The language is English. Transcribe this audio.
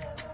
Yeah.